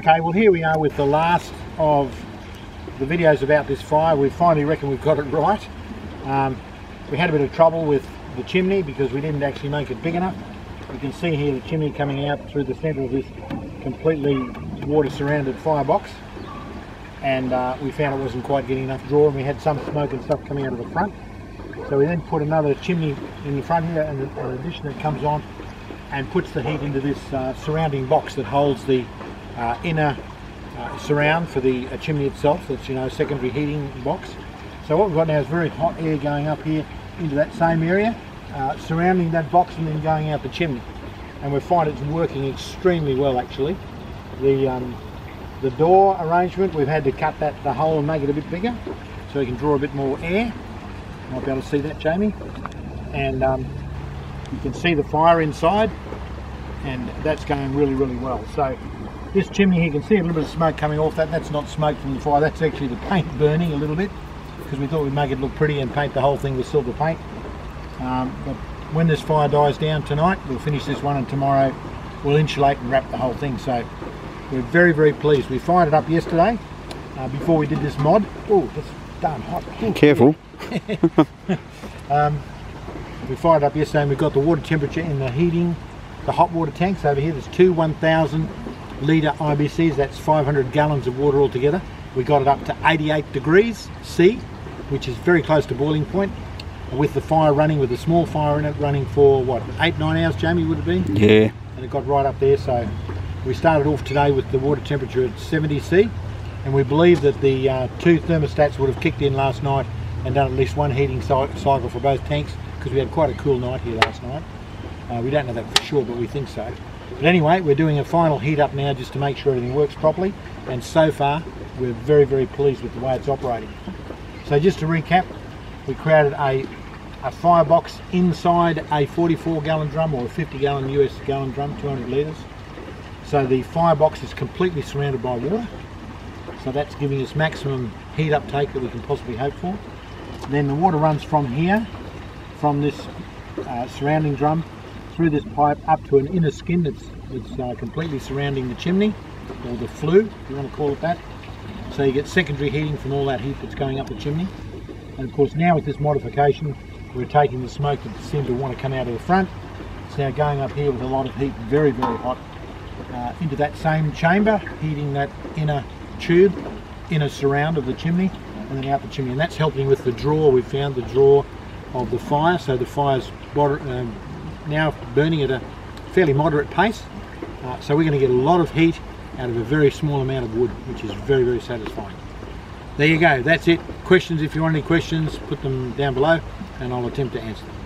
Okay, well here we are with the last of the videos about this fire. We finally reckon we've got it right. Um, we had a bit of trouble with the chimney because we didn't actually make it big enough. You can see here the chimney coming out through the centre of this completely water surrounded firebox and uh, we found it wasn't quite getting enough draw and we had some smoke and stuff coming out of the front. So we then put another chimney in the front here and an addition that comes on and puts the heat into this uh, surrounding box that holds the inner uh, surround for the uh, chimney itself. That's you know secondary heating box. So what we've got now is very hot air going up here into that same area, uh, surrounding that box and then going out the chimney. And we find it's working extremely well actually. The um, the door arrangement we've had to cut that the hole and make it a bit bigger so we can draw a bit more air. Might be able to see that, Jamie. And um, you can see the fire inside, and that's going really, really well. So this chimney here, you can see a little bit of smoke coming off that. That's not smoke from the fire, that's actually the paint burning a little bit because we thought we'd make it look pretty and paint the whole thing with silver paint. Um, but when this fire dies down tonight, we'll finish this one and tomorrow we'll insulate and wrap the whole thing. So we're very, very pleased. We fired it up yesterday uh, before we did this mod. Oh, that's darn hot. Ooh, Careful. um, we fired up yesterday and we've got the water temperature in the heating, the hot water tanks over here. There's two 1,000 litre IBCs, that's 500 gallons of water altogether. We got it up to 88 degrees C, which is very close to boiling point. With the fire running, with a small fire in it, running for what, eight, nine hours, Jamie, would it be? Yeah. And it got right up there, so we started off today with the water temperature at 70 C, and we believe that the uh, two thermostats would have kicked in last night and done at least one heating cycle for both tanks because we had quite a cool night here last night. Uh, we don't know that for sure, but we think so. But anyway, we're doing a final heat up now just to make sure everything works properly. And so far, we're very, very pleased with the way it's operating. So just to recap, we created a, a firebox inside a 44 gallon drum or a 50 gallon US gallon drum, 200 litres. So the firebox is completely surrounded by water. So that's giving us maximum heat uptake that we can possibly hope for. Then the water runs from here, from this uh, surrounding drum, through this pipe up to an inner skin that's, that's uh, completely surrounding the chimney, or the flue, if you want to call it that. So you get secondary heating from all that heat that's going up the chimney. And of course now with this modification, we're taking the smoke that seemed to want to come out of the front. It's now going up here with a lot of heat, very, very hot, uh, into that same chamber, heating that inner tube, inner surround of the chimney, and then out the chimney. And that's helping with the draw. We've found the draw of the fire, so the fire's um, now burning at a fairly moderate pace. Uh, so we're going to get a lot of heat out of a very small amount of wood, which is very, very satisfying. There you go, that's it. Questions, if you want any questions, put them down below and I'll attempt to answer them.